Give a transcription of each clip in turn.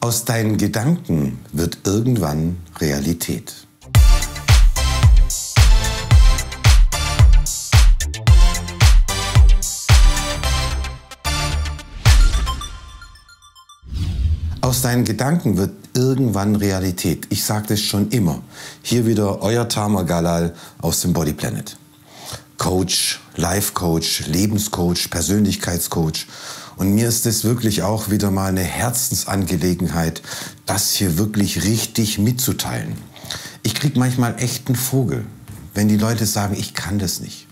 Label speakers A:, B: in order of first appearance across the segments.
A: Aus deinen Gedanken wird irgendwann Realität. Aus deinen Gedanken wird irgendwann Realität. Ich sage das schon immer. Hier wieder euer Tama Galal aus dem Body Planet. Coach, Life Coach, Lebenscoach, Persönlichkeitscoach. Und mir ist es wirklich auch wieder mal eine Herzensangelegenheit, das hier wirklich richtig mitzuteilen. Ich krieg manchmal echt einen Vogel, wenn die Leute sagen, ich kann das nicht.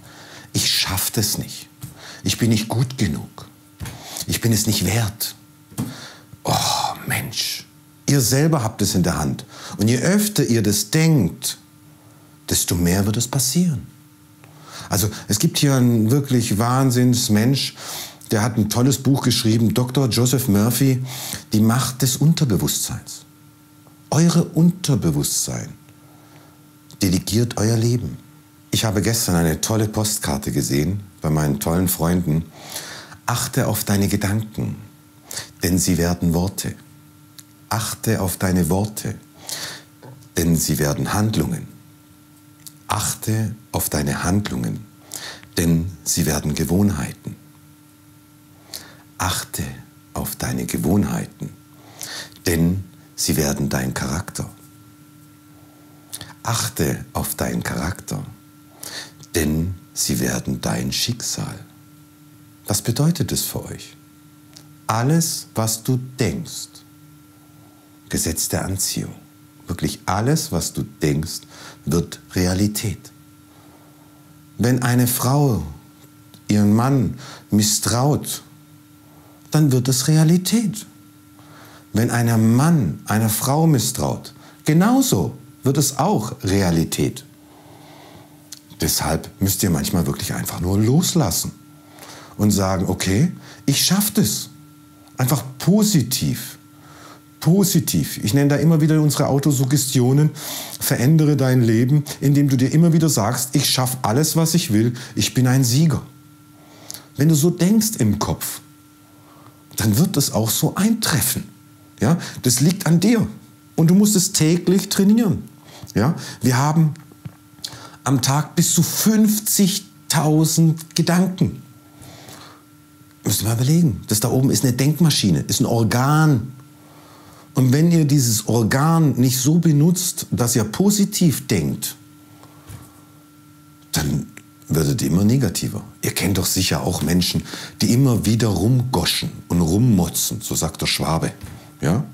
A: Ich schaff das nicht. Ich bin nicht gut genug. Ich bin es nicht wert. Oh Mensch, ihr selber habt es in der Hand. Und je öfter ihr das denkt, desto mehr wird es passieren. Also es gibt hier einen wirklich Wahnsinnsmensch, der hat ein tolles Buch geschrieben, Dr. Joseph Murphy, Die Macht des Unterbewusstseins. Eure Unterbewusstsein delegiert euer Leben. Ich habe gestern eine tolle Postkarte gesehen bei meinen tollen Freunden. Achte auf deine Gedanken, denn sie werden Worte. Achte auf deine Worte, denn sie werden Handlungen. Achte auf deine Handlungen, denn sie werden Gewohnheiten. Achte auf deine Gewohnheiten, denn sie werden dein Charakter. Achte auf deinen Charakter, denn sie werden dein Schicksal. Was bedeutet es für euch? Alles, was du denkst, Gesetz der Anziehung. Wirklich alles, was du denkst, wird Realität. Wenn eine Frau ihren Mann misstraut, dann wird es Realität. Wenn ein Mann einer Frau misstraut, genauso wird es auch Realität. Deshalb müsst ihr manchmal wirklich einfach nur loslassen und sagen, okay, ich schaffe das. Einfach positiv. Positiv. Ich nenne da immer wieder unsere Autosuggestionen. Verändere dein Leben, indem du dir immer wieder sagst, ich schaffe alles, was ich will. Ich bin ein Sieger. Wenn du so denkst im Kopf, dann wird es auch so eintreffen. Ja, das liegt an dir. Und du musst es täglich trainieren. Ja, wir haben am Tag bis zu 50.000 Gedanken. Ihr mal überlegen. Das da oben ist eine Denkmaschine, ist ein Organ. Und wenn ihr dieses Organ nicht so benutzt, dass ihr positiv denkt, werdet ihr immer negativer. Ihr kennt doch sicher auch Menschen, die immer wieder rumgoschen und rummotzen, so sagt der Schwabe. Ja?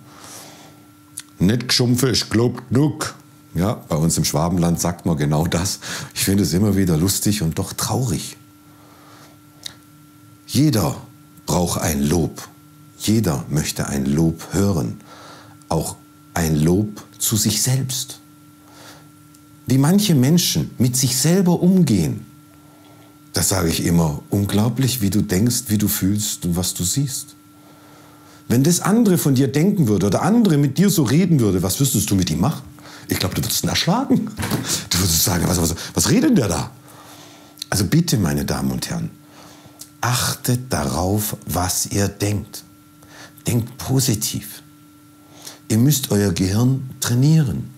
A: Nicht geschumpfe, ich glaub genug. Ja, bei uns im Schwabenland sagt man genau das. Ich finde es immer wieder lustig und doch traurig. Jeder braucht ein Lob. Jeder möchte ein Lob hören. Auch ein Lob zu sich selbst. Wie manche Menschen mit sich selber umgehen, das sage ich immer, unglaublich, wie du denkst, wie du fühlst und was du siehst. Wenn das andere von dir denken würde oder andere mit dir so reden würde, was würdest du mit ihm machen? Ich glaube, du würdest ihn erschlagen. Du würdest sagen, was, was, was redet der da? Also bitte, meine Damen und Herren, achtet darauf, was ihr denkt. Denkt positiv. Ihr müsst euer Gehirn trainieren.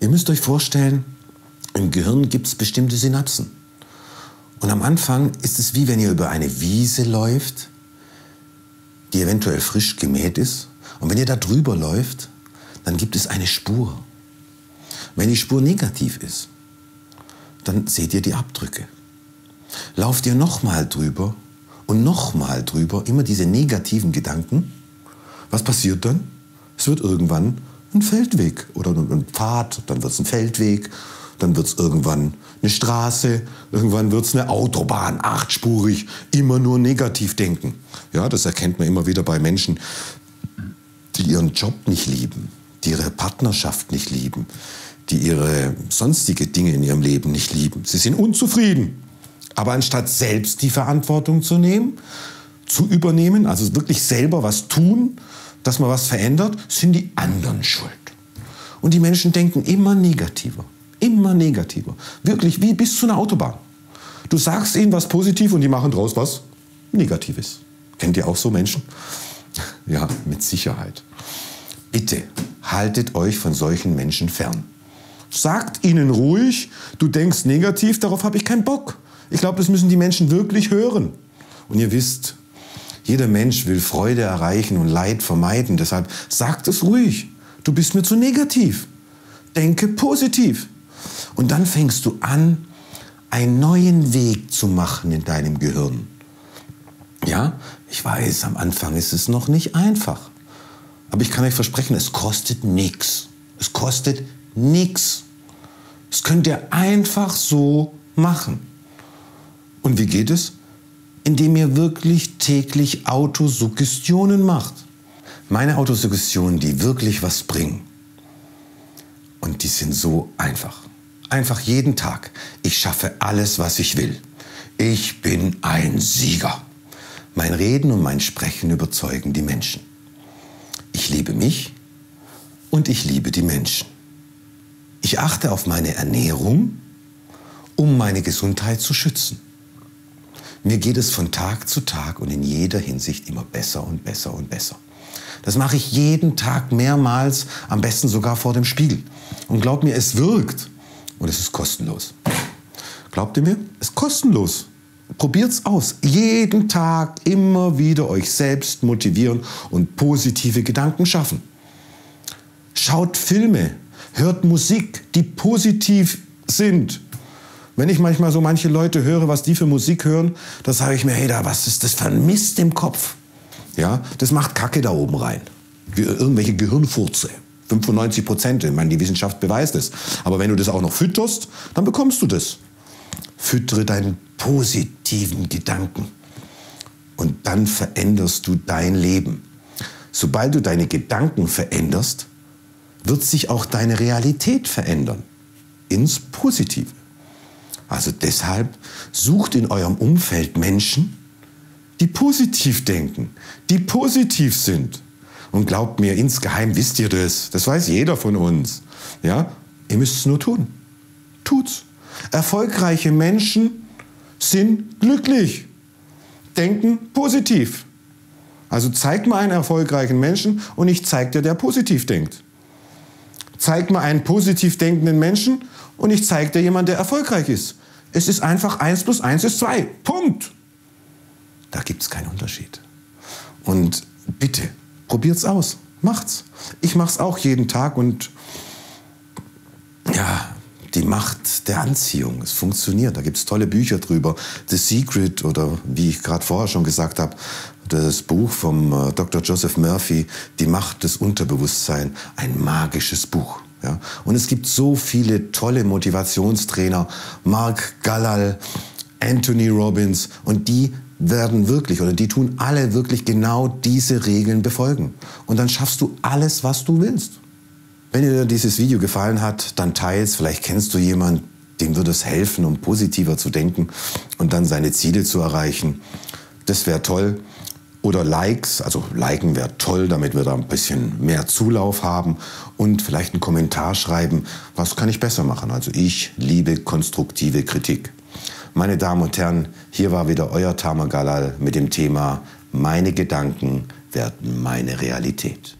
A: Ihr müsst euch vorstellen, im Gehirn gibt es bestimmte Synapsen. Und am Anfang ist es wie wenn ihr über eine Wiese läuft, die eventuell frisch gemäht ist. Und wenn ihr da drüber läuft, dann gibt es eine Spur. Wenn die Spur negativ ist, dann seht ihr die Abdrücke. Lauft ihr nochmal drüber und nochmal drüber, immer diese negativen Gedanken, was passiert dann? Es wird irgendwann ein Feldweg oder ein Pfad, dann wird es ein Feldweg dann wird es irgendwann eine Straße, irgendwann wird es eine Autobahn, achtspurig, immer nur negativ denken. Ja, das erkennt man immer wieder bei Menschen, die ihren Job nicht lieben, die ihre Partnerschaft nicht lieben, die ihre sonstige Dinge in ihrem Leben nicht lieben. Sie sind unzufrieden. Aber anstatt selbst die Verantwortung zu nehmen, zu übernehmen, also wirklich selber was tun, dass man was verändert, sind die anderen schuld. Und die Menschen denken immer negativer. Immer negativer. Wirklich wie bis zu einer Autobahn. Du sagst ihnen was positiv und die machen draus was Negatives. Kennt ihr auch so Menschen? Ja, mit Sicherheit. bitte haltet euch von solchen Menschen fern. Sagt ihnen ruhig, du denkst negativ, darauf habe ich keinen Bock. Ich glaube, das müssen die Menschen wirklich hören. Und ihr wisst, jeder Mensch will Freude erreichen und Leid vermeiden. Deshalb sagt es ruhig. Du bist mir zu negativ. Denke positiv. Und dann fängst du an, einen neuen Weg zu machen in deinem Gehirn. Ja, ich weiß, am Anfang ist es noch nicht einfach. Aber ich kann euch versprechen, es kostet nichts. Es kostet nichts. Das könnt ihr einfach so machen. Und wie geht es? Indem ihr wirklich täglich Autosuggestionen macht. Meine Autosuggestionen, die wirklich was bringen. Und die sind so einfach. Einfach jeden Tag. Ich schaffe alles, was ich will. Ich bin ein Sieger. Mein Reden und mein Sprechen überzeugen die Menschen. Ich liebe mich und ich liebe die Menschen. Ich achte auf meine Ernährung, um meine Gesundheit zu schützen. Mir geht es von Tag zu Tag und in jeder Hinsicht immer besser und besser und besser. Das mache ich jeden Tag mehrmals, am besten sogar vor dem Spiegel. Und glaubt mir, es wirkt. Und es ist kostenlos. Glaubt ihr mir? Es ist kostenlos. Probiert's aus. Jeden Tag immer wieder euch selbst motivieren und positive Gedanken schaffen. Schaut Filme, hört Musik, die positiv sind. Wenn ich manchmal so manche Leute höre, was die für Musik hören, da sage ich mir, hey, da, was ist das für ein Mist im Kopf? Ja, das macht Kacke da oben rein. Irgendwelche Gehirnfurze. 95 Prozent, ich meine, die Wissenschaft beweist es. Aber wenn du das auch noch fütterst, dann bekommst du das. Füttere deinen positiven Gedanken. Und dann veränderst du dein Leben. Sobald du deine Gedanken veränderst, wird sich auch deine Realität verändern. Ins Positive. Also deshalb sucht in eurem Umfeld Menschen, die positiv denken, die positiv sind. Und glaubt mir, insgeheim wisst ihr das. Das weiß jeder von uns. Ja? Ihr müsst es nur tun. Tut's. Erfolgreiche Menschen sind glücklich, denken positiv. Also zeig mal einen erfolgreichen Menschen und ich zeig dir, der positiv denkt. Zeig mal einen positiv denkenden Menschen und ich zeig dir jemanden, der erfolgreich ist. Es ist einfach 1 plus 1 ist 2. Punkt. Da gibt es keinen Unterschied. Und bitte, probiert's aus. Macht's. Ich mach's auch jeden Tag und ja, die Macht der Anziehung. Es funktioniert. Da gibt es tolle Bücher drüber. The Secret oder wie ich gerade vorher schon gesagt habe, das Buch vom äh, Dr. Joseph Murphy, Die Macht des Unterbewusstseins. Ein magisches Buch. Ja? Und es gibt so viele tolle Motivationstrainer. Mark Gallal, Anthony Robbins. Und die werden wirklich oder die tun alle wirklich genau diese Regeln befolgen. Und dann schaffst du alles, was du willst. Wenn dir dieses Video gefallen hat, dann teils. Vielleicht kennst du jemanden, dem würde es helfen, um positiver zu denken und dann seine Ziele zu erreichen. Das wäre toll. Oder Likes, also liken wäre toll, damit wir da ein bisschen mehr Zulauf haben. Und vielleicht einen Kommentar schreiben, was kann ich besser machen. Also ich liebe konstruktive Kritik. Meine Damen und Herren, hier war wieder euer Tama Galal mit dem Thema Meine Gedanken werden meine Realität.